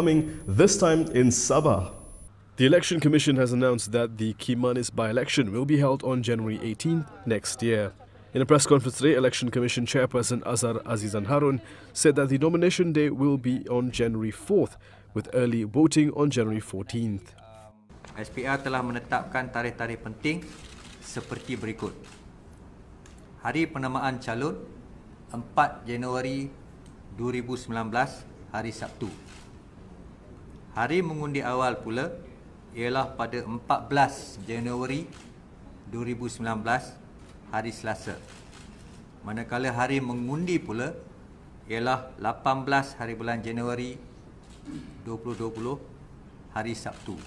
coming this time in Sabah. The Election Commission has announced that the Kimanis by-election will be held on January 18 next year. In a press conference today, Election Commission Chairperson Azhar Azizan Harun said that the nomination day will be on January 4th, with early voting on January 14th. SPR telah menetapkan tarikh-tarikh penting seperti berikut. Hari penamaan calon 4 Januari 2019 hari Sabtu. Hari mengundi awal pula ialah pada 14 Januari 2019 hari Selasa. Manakala hari mengundi pula ialah 18 hari bulan Januari 2020 hari Sabtu.